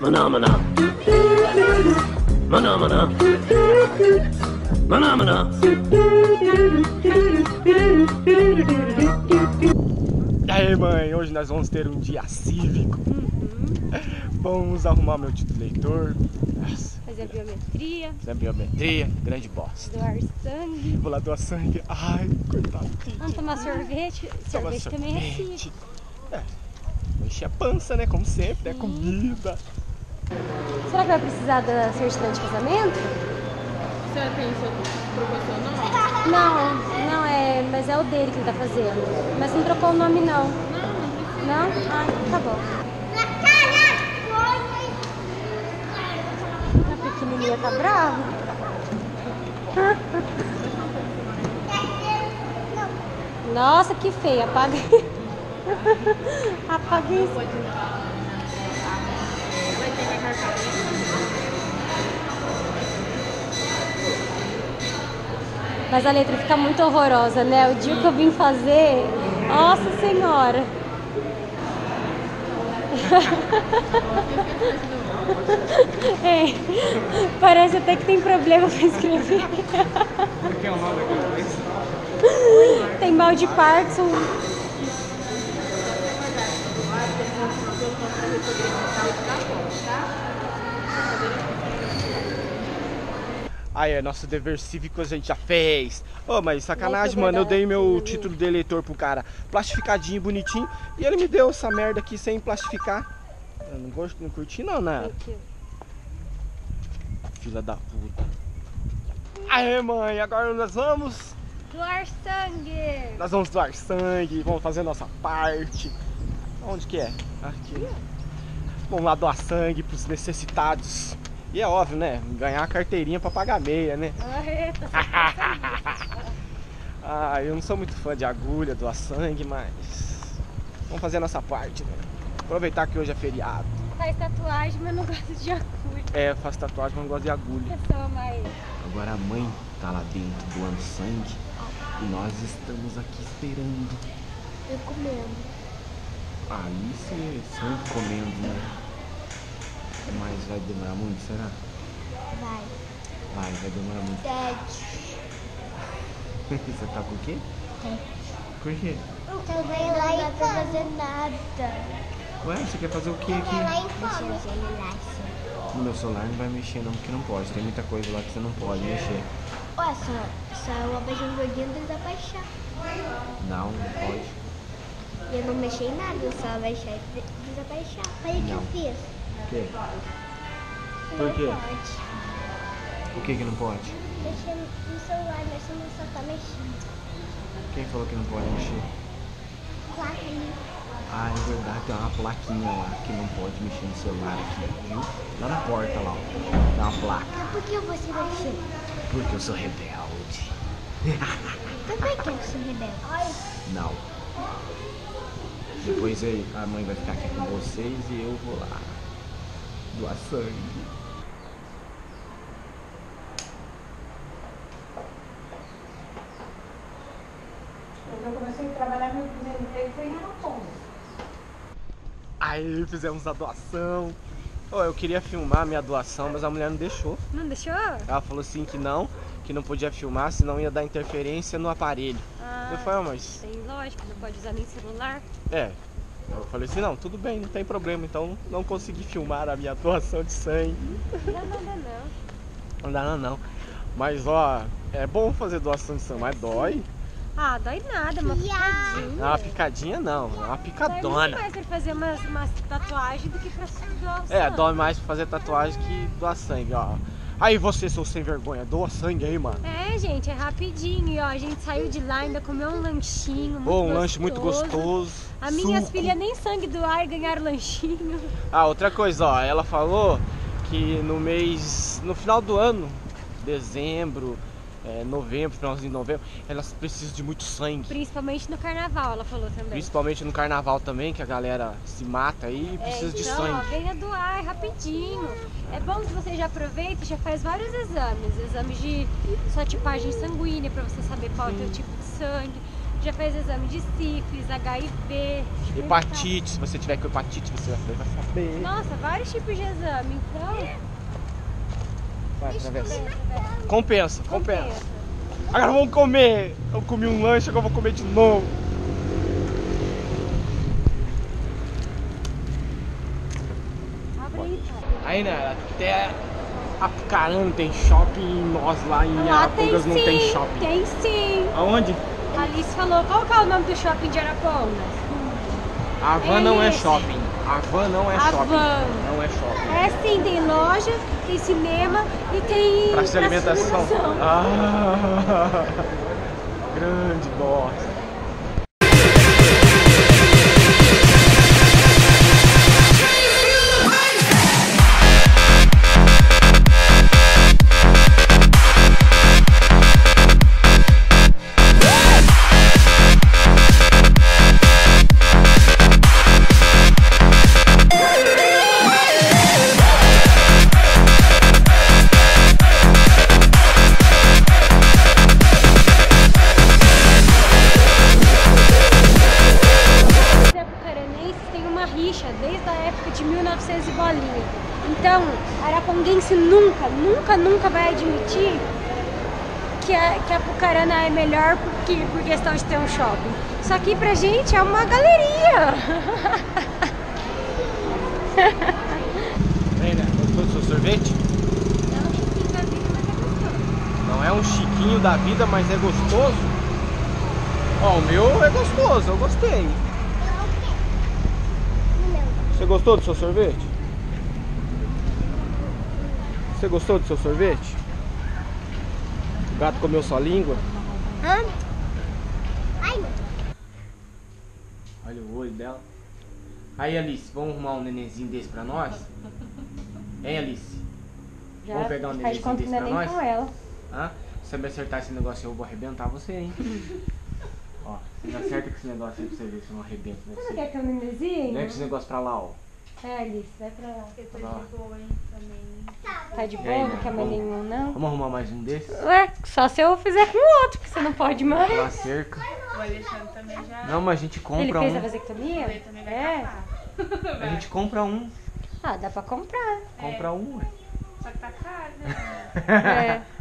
Maná, maná. Maná, maná. Maná, maná. E aí, mãe, hoje nós vamos ter um dia cívico. Vamos arrumar meu título de leitor. Nossa, Fazer a biometria, fazer a biometria, grande bosta. doar sangue. Vou lá doar sangue. Ai, coitadinho. Vamos tomar sorvete. Toma Sorvete também é sorvete. cívico. É, encher a pança, né? Como sempre, né? Comida. Será que vai precisar da certidão de casamento? Você tem seu proporcional? Não, não é, mas é o dele que ele tá fazendo. Mas não trocou o nome não. Não, não precisa. Não? Ah, então tá bom. A pequenininha tá brava. Nossa, que feia. Apaga. Apaga Mas a letra fica muito horrorosa, né? O dia que eu vim fazer, nossa senhora. É, parece até que tem problema pra escrever. Tem mal de Parkinson. Aí, é nosso dever cívico a gente já fez. Ô, mas sacanagem, Leitor mano. Eu dei meu título de eleitor pro cara plastificadinho, bonitinho. E ele me deu essa merda aqui sem plastificar. Eu não, gosto, não curti não, né? Filha da puta. Aê, mãe, agora nós vamos. Doar sangue. Nós vamos doar sangue, vamos fazer nossa parte. Onde que é? Aqui. Vamos lá doar sangue pros necessitados. E é óbvio, né? Ganhar a carteirinha pra pagar meia, né? Eita, Ah, eu não sou muito fã de agulha, doar sangue, mas vamos fazer a nossa parte, né? Aproveitar que hoje é feriado. faz tatuagem, mas não gosta de agulha. É, eu faço tatuagem, mas não gosto de agulha. Pessoa mais. Agora a mãe tá lá dentro doando sangue e nós estamos aqui esperando. Eu comendo. Aí você sempre comendo, né? Mas vai demorar muito, será? Vai. Vai, vai demorar muito. Sete. você tá com o quê? Por quê? Também lá e pra fazer nada. Ué, você quer fazer o quê aqui? Mexer no meu celular não vai mexer não, porque não pode. Tem muita coisa lá que você não pode mexer. Olha só, só eu abrir um joguinho desabaixar. Não, não pode. Eu não mexi em nada, eu só abaixar e de- desabaixar. Olha o que Não. eu fiz. O quê? Por quê? O que que não pode? Mexer no celular, mas você não só tá mexendo. Quem falou que não pode mexer? Ali. Ah, é verdade, tem uma plaquinha lá que não pode mexer no celular aqui, viu? Lá na porta lá, ó. Tem uma placa. Mas por que você mexeu? Porque eu sou rebelde. Por que eu sou rebelde? Não. Depois aí a mãe vai ficar aqui com vocês e eu vou lá. Doar sangue. Eu comecei a trabalhar, meu primeiro emprego foi. Aí fizemos a doação. Ô, eu queria filmar a minha doação, mas a mulher não deixou. Não deixou? Ela falou assim que não, que não podia filmar, senão ia dar interferência no aparelho. Ah, Eu falei, ah, mas tem lógico, não pode usar nem celular. é. Eu falei assim, não, tudo bem, não tem problema, então não consegui filmar a minha doação de sangue. Não dá nada não. Não dá não, não. Mas ó, é bom fazer doação de sangue, mas dói. Ah, dói nada, uma picadinha. Não, uma picadinha não, é uma Dói muito picadona. mais pra fazer umas, umas tatuagens do que pra doar É, sangue. dói mais pra fazer tatuagem que doar sangue, ó. Aí você, seu sem vergonha, doa sangue aí, mano. É, gente, é rapidinho. E ó, a gente saiu de lá, ainda comeu um lanchinho. Muito um lanche muito gostoso. As minhas filhas nem sangue doar ganharam lanchinho. Ah, outra coisa, ó, ela falou que no mês, no final do ano, dezembro, é, novembro, finalzinho de novembro, elas precisam de muito sangue. Principalmente no carnaval, ela falou também. Principalmente no carnaval também, que a galera se mata aí e É, precisa de então, ó, sangue. venha doar, é rapidinho. É bom que você já aproveita e já faz vários exames. Exames de sua tipagem sanguínea, pra você saber qual é o teu tipo de sangue. Já fez exame de sífilis, HIV. Hepatite, se você tiver com hepatite, você vai vai saber. Nossa, vários tipos de exame. Então, Vai, atravessa. compensa, Compensa. Agora vamos comer. Eu comi um lanche, agora vou comer de novo. Aí, né, até Apucarana tem shopping e nós lá em Lá tem Arapongas sim, não tem shopping. tem sim. Aonde? A Alice falou, qual que é o nome do shopping de Arapongas? A van não é shopping. A van não é A shopping. van. É shopping. É sim, tem loja, tem cinema e tem... Praça de alimentação. alimentação. Ah, grande bosta. Uma rixa desde a época de 1900 e bolinha. Então, araponguense nunca, nunca, nunca vai admitir que a, que a Apucarana é melhor porque, por questão de ter um shopping. Isso aqui pra gente é uma galeria. Né? Gostou do seu sorvete? Não é um chiquinho da vida, mas é gostoso? Ó, o meu é gostoso, eu gostei. Você gostou do seu sorvete? Você gostou do seu sorvete? O gato comeu sua língua? Olha o olho dela. Aí, Alice, vamos arrumar um nenenzinho desse pra nós? Hein, Alice? Já Vamos pegar um nenenzinho desse é pra nós? com ela. Hã? Se você me acertar esse negócio eu vou arrebentar você, hein? ó, você me acerta com esse negócio aí pra você ver se eu não arrebento né? Você você. não quer que eu nenenzinho? Leva esse negócio pra lá, ó. É, Alice, vai pra lá. Eu tô de boa, hein, também. Tá de boa, né? não quer mais Vamos- nenhum, não? Vamos arrumar mais um desses? Ué, só se eu fizer com o outro, que você não pode mais. Uma cerca. O Alexandre também já. Não, mas a gente Ele compra fez a um. vasectomia? Ele também vai É? capar. A gente compra um. Ah, dá pra comprar. Compra um, ué. Só que tá caro, né? É.